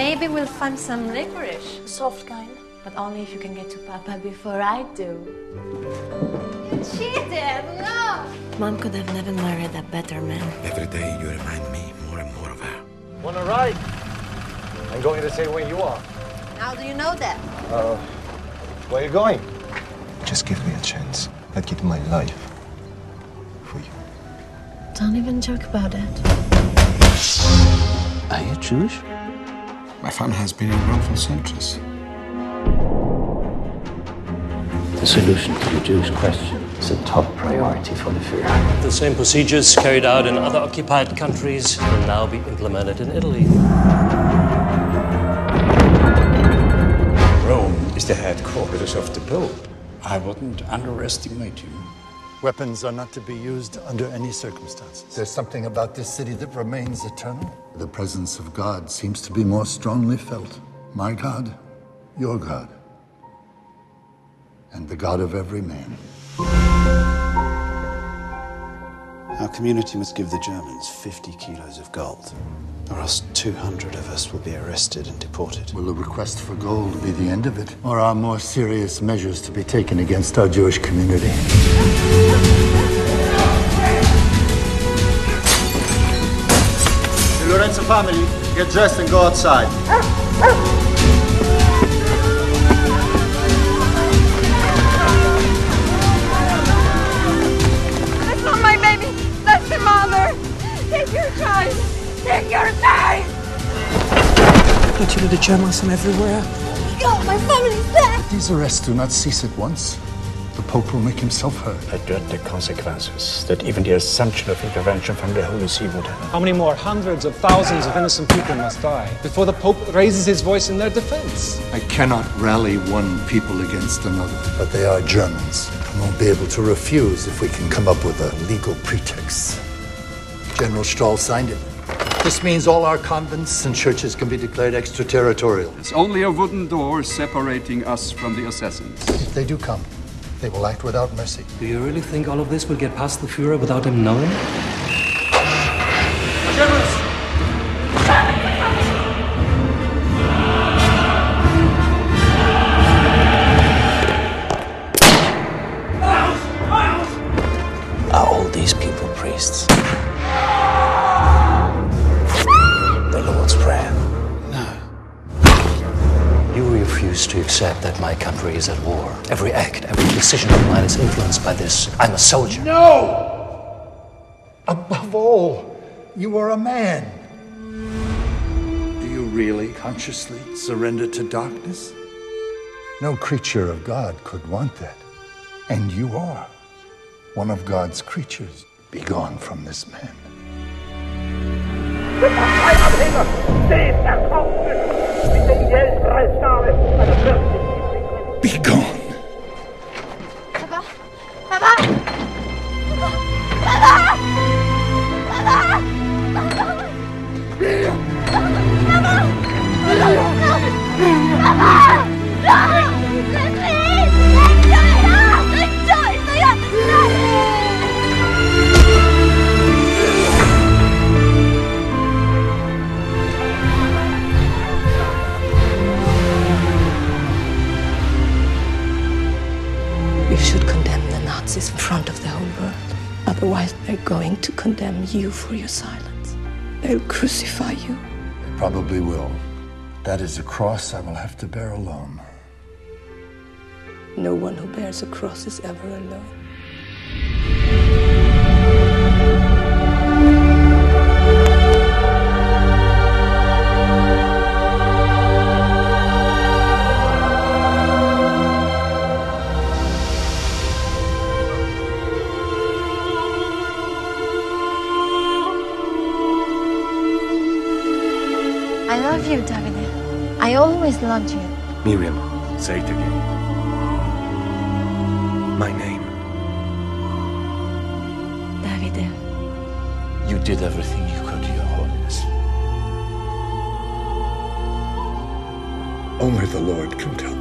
Maybe we'll find some licorice. A Soft kind. But only if you can get to Papa before I do. You cheated! No! Mom could have never married a better man. Every day you remind me more and more of her. Wanna ride? I'm going the same way you are. How do you know that? Uh, where are you going? Just give me a chance. I'd give my life for you. Don't even joke about it. Are you Jewish? My family has been in Rome for centuries. The solution to the Jewish question is a top priority for the Führer. The same procedures carried out in other occupied countries will now be implemented in Italy. Rome is the headquarters of the Pope. I wouldn't underestimate you. Weapons are not to be used under any circumstances. There's something about this city that remains eternal. The presence of God seems to be more strongly felt. My God, your God, and the God of every man. Our community must give the Germans 50 kilos of gold, or else 200 of us will be arrested and deported. Will the request for gold be the end of it? Or are more serious measures to be taken against our Jewish community? The Lorenzo family, get dressed and go outside. But you know the Germans are everywhere. Go. My family's back. These arrests do not cease at once. The Pope will make himself heard. I dread the consequences that even the assumption of intervention from the Holy See would have. How many more hundreds of thousands of innocent people must die before the Pope raises his voice in their defense? I cannot rally one people against another, but they are Germans. I won't be able to refuse if we can come up with a legal pretext. General Stahel signed it. This means all our convents and churches can be declared extraterritorial. It's only a wooden door separating us from the assassins. If they do come, they will act without mercy. Do you really think all of this will get past the Führer without him knowing? To accept that my country is at war. Every act, every decision of mine is influenced by this. I'm a soldier. No! Above all, you are a man. Do you really consciously surrender to darkness? No creature of God could want that. And you are one of God's creatures. Be gone from this man. Be front of the whole world. Otherwise, they're going to condemn you for your silence. They'll crucify you. They probably will. That is a cross I will have to bear alone. No one who bears a cross is ever alone. Love you, Davide. I always loved you. Miriam, say it again. My name. Davide. You did everything you could, Your Holiness. Only the Lord can tell.